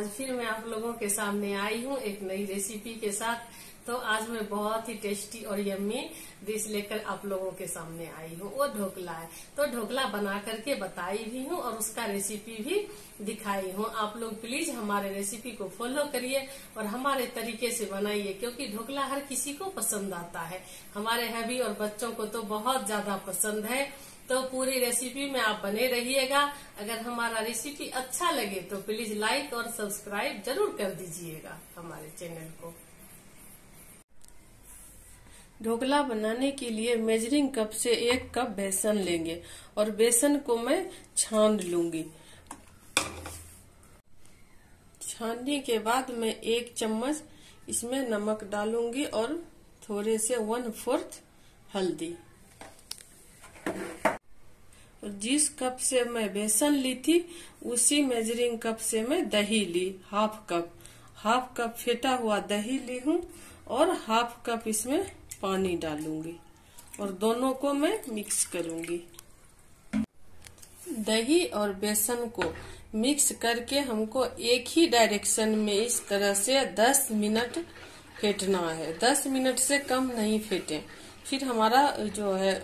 आज फिर मैं आप लोगों के सामने आई हूँ एक नई रेसिपी के साथ। तो आज मैं बहुत ही टेस्टी और यम्मी डिश लेकर आप लोगों के सामने आई हूँ। वो ढोकला है। तो ढोकला बना करके बताई भी हूँ और उसका रेसिपी भी दिखाई हूँ। आप लोग प्लीज़ हमारे रेसिपी को फॉलो करिए और हमारे तरीके से बनाइए, क्योंकि ढोकला हर किसी को पसंद आता है। हमारे हैवी और बच्चों को तो बहुत ज़्यादा पसंद है। तो पूरी रेसिपी में आप बने रहिएगा। अगर हमारा रेसिपी अच्छा लगे तो प्लीज़ लाइक और सब्सक्राइब ज़रूर कर दीजिएगा हमारे चैनल को। ढोकला बनाने के लिए मेजरिंग कप से एक कप बेसन लेंगे और बेसन को मैं छान लूँगी। छानने के बाद मैं एक चम्मच इसमें नमक डालूँगी और थोड़े से वन फोर्थ हल्दी। और जिस कप से मैं बेसन ली थी, उसी मेजरिंग कप से मैं दही ली हाफ़ कप हाफ़ कप फेटा हुआ दही ली हूँ और हाफ़ कप इसमें पानी डालूँगी और दोनों को मैं मिक्स करूँगी। दही और बेसन को मिक्स करके हमको एक ही डायरेक्शन में इस तरह से 10 मिनट फेंटना है। 10 मिनट से कम नहीं फेंटे। फिर हमारा जो है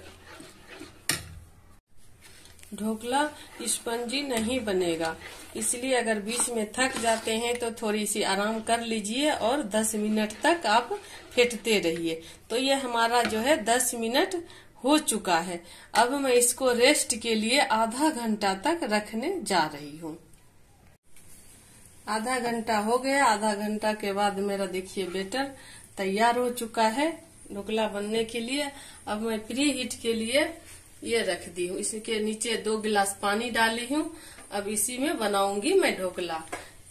ढोकला स्पंजी नहीं बनेगा। इसलिए अगर बीच में थक जाते हैं तो थोड़ी सी आराम कर लीजिए और 10 मिनट तक आप फेंटते रहिए। तो ये हमारा जो है 10 मिनट हो चुका है। अब मैं इसको रेस्ट के लिए आधा घंटा तक रखने जा रही हूँ। आधा घंटा हो गया। आधा घंटा के बाद मेरा देखिए बेटर तैयार हो चुका है ढोकला बनने के लिए। अब मैं प्री हीट के लिए ये रख दी हूँ। इसके नीचे दो गिलास पानी डाली हूँ। अब इसी में बनाऊँगी मैं ढोकला।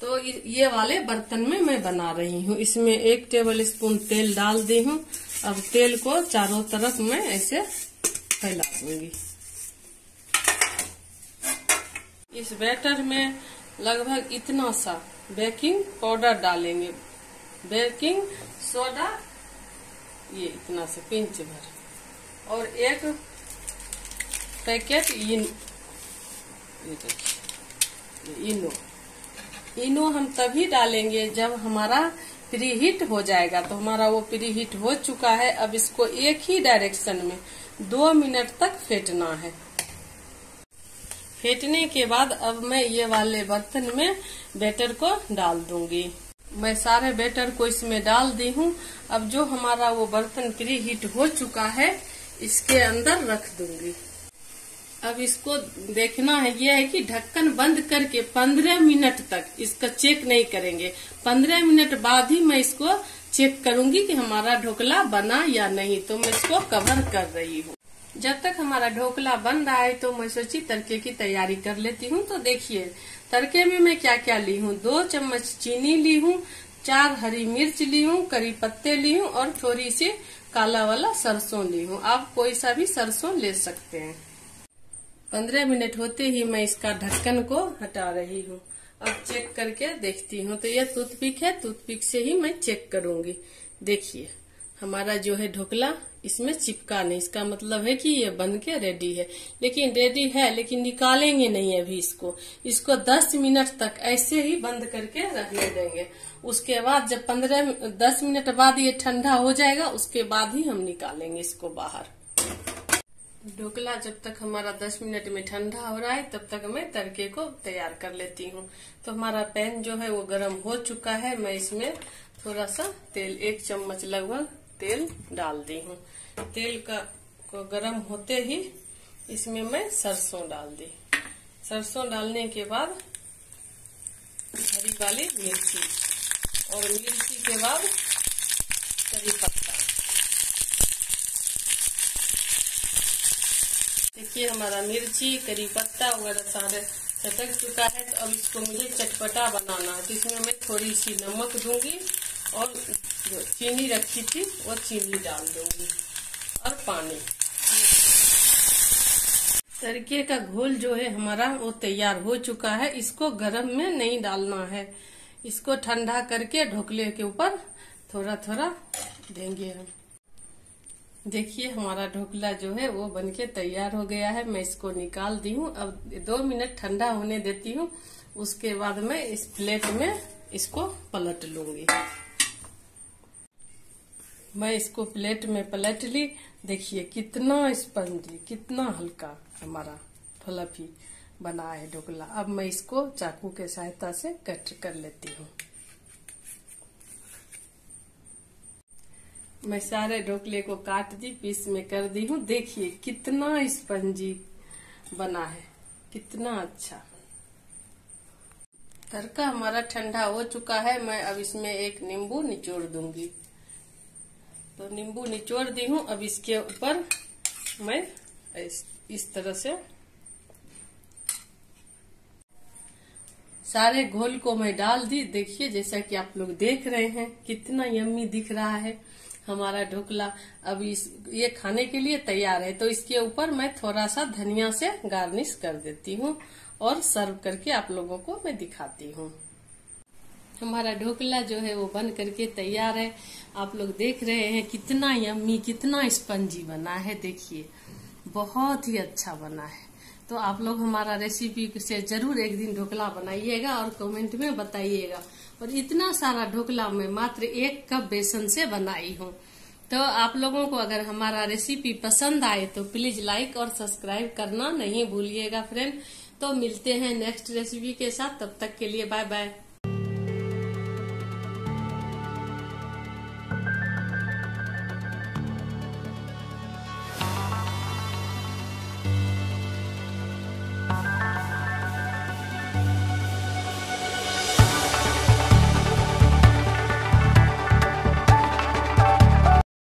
तो ये वाले बर्तन में मैं बना रही हूँ। इसमें एक टेबल स्पून तेल डाल दी हूँ। अब तेल को चारों तरफ़ मैं ऐसे फैला दूँगी। इस बैटर में लगभग इतना सा बेकिंग पाउडर डालेंगे। बेकिंग सोडा, ये इतना सा पिंच भर। और एक पैकेट इन इनो इनो हम तभी डालेंगे जब हमारा प्री हीट हो जाएगा। तो हमारा वो प्री हीट हो चुका है। अब इसको एक ही डायरेक्शन में दो मिनट तक फेंटना है। फेंटने के बाद अब मैं ये वाले बर्तन में बैटर को डाल दूँगी। मैं सारे बैटर को इसमें डाल दी हूँ। अब जो हमारा वो बर्तन प्री हीट हो चुका है, इसके अंदर रख दूँगी। अब इसको देखना है ये है कि ढक्कन बंद करके 15 मिनट तक इसका चेक नहीं करेंगे। 15 मिनट बाद ही मैं इसको चेक करूँगी कि हमारा ढोकला बना या नहीं तो मैं इसको कवर कर रही हूँ। जब तक हमारा ढोकला बन रहा है तो मैं सोची तड़के की तैयारी कर लेती हूँ। तो देखिए, तड़के में मैं क्या क्या ली हूँ? दो चम्मच चीनी ली हूँ, चार हरी मिर्च ली हूँ, करी पत्ते ली हूँ और थोड़ी सी काला वाला सरसों ली हूँ। आप कोई सा भी सरसों ले सकते हैं। पंद्रह मिनट होते ही मैं इसका ढक्कन को हटा रही हूँ। अब चेक करके देखती हूँ। तो यह टूथपिक है। टूथपिक से ही मैं चेक करूँगी। देखिए, हमारा जो है ढोकला, इसमें चिपका नहीं। इसका मतलब है कि ये बन के रेडी है। लेकिन रेडी है, लेकिन निकालेंगे नहीं अभी इसको। इसको 10 मिनट तक ऐसे ही बंद करके रखने देंगे। उसके बाद जब 15 10 मिनट बाद ये ठंडा हो जाएगा, उसके बाद ही हम निकालेंगे इसको बाहर। ढोकला जब तक हमारा 10 मिनट में ठंडा हो रहा है, तब तक मैं तड़के को तैयार कर लेती हूँ। तो हमारा पैन जो है वो गर्म हो चुका है। मैं इसमें थोड़ा सा तेल, एक चम्मच लगभग तेल डाल दी हूँ। तेल का, को गर्म होते ही इसमें मैं सरसों डाल दी। सरसों डालने के बाद हरी वाली मिर्ची। और मिर्ची के बाद करी पत्ता। देखिए, हमारा मिर्ची, करी पत्ता वगैरह सारे चटक चुका है तो अब इसको मुझे चटपटा बनाना है। तो इसमें मैं थोड़ी सी नमक दूँगी और जो चीनी रखी थी, वो चीनी डाल दूँगी और पानी। तड़के का घोल जो है हमारा, वो तैयार हो चुका है। इसको गरम में नहीं डालना है। इसको ठंडा करके ढोकले के ऊपर थोड़ा थोड़ा देंगे हम। देखिए, हमारा ढोकला जो है, वो बनके तैयार हो गया है। मैं इसको निकाल दी हूँ। अब दो मिनट ठंडा होने देती हूँ। उसके बाद मैं इस प्लेट में इसको पलट लूँगी। मैं इसको प्लेट में पलट ली। देखिए, कितना स्पंजी, कितना हल्का हमारा फ्लफी बना है ढोकला। अब मैं इसको चाकू के सहायता से कट कर लेती हूँ। मैं सारे ढोकले को काट दी पीस में कर दी हूँ। देखिए कितना स्पंजी बना है। कितना अच्छा। तड़का हमारा ठंडा हो चुका है। मैं अब इसमें एक नींबू निचोड़ दूँगी। तो नींबू निचोड़ दी हूँ। अब इसके ऊपर मैं इस, इस तरह से सारे घोल को मैं डाल दी। देखिए जैसा कि आप लोग देख रहे हैं कितना यम्मी दिख रहा है। हमारा ढोकला अब इस, ये खाने के लिए तैयार है। तो इसके ऊपर मैं थोड़ा सा धनिया से गार्निश कर देती हूँ और सर्व करके आप लोगों को मैं दिखाती हूँ। हमारा ढोकला जो है वो बन करके तैयार है। आप लोग देख रहे हैं कितना यम्मी, कितना स्पंजी बना है, देखिए। बहुत ही अच्छा बना है। तो आप लोग हमारा रेसिपी से ज़रूर एक दिन ढोकला बनाइएगा और कमेंट में बताइएगा। और इतना सारा ढोकला मैं मात्र एक कप बेसन से बनाई हूँ। तो आप लोगों को अगर हमारा रेसिपी पसंद आए तो प्लीज़ लाइक और सब्सक्राइब करना नहीं भूलिएगा फ्रेंड तो मिलते हैं नेक्स्ट रेसिपी के साथ। तब तक के लिए बाय बाय